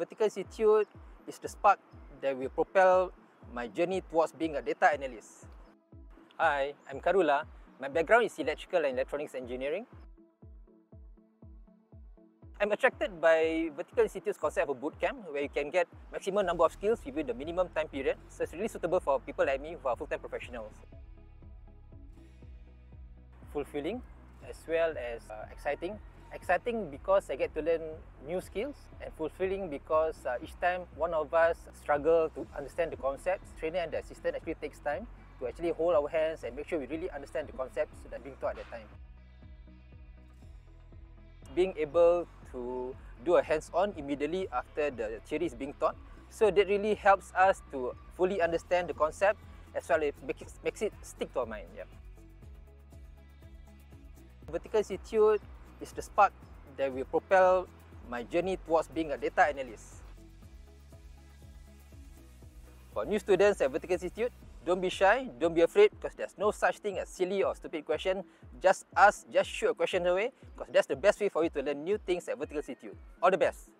Vertical Institute is the spark that will propel my journey towards being a data analyst. Hi, I'm Khairullah. My background is electrical and electronics engineering. I'm attracted by Vertical Institute's concept of a bootcamp where you can get maximum number of skills within the minimum time period. So it's really suitable for people like me who are full-time professionals. Fulfilling as well as uh, exciting. Exciting because I get to learn new skills and fulfilling because uh, each time one of us struggle to understand the concepts, trainer and the assistant actually takes time to actually hold our hands and make sure we really understand the concepts that are being taught at the time. Being able to do a hands-on immediately after the theory is being taught. So that really helps us to fully understand the concept as well as makes it, makes it stick to our mind. Yeah. Vertical Institute is the spark that will propel my journey towards being a data analyst. For new students at Vertical Institute, don't be shy, don't be afraid because there's no such thing as silly or stupid question. Just ask, just shoot a question away because that's the best way for you to learn new things at Vertical Institute. All the best!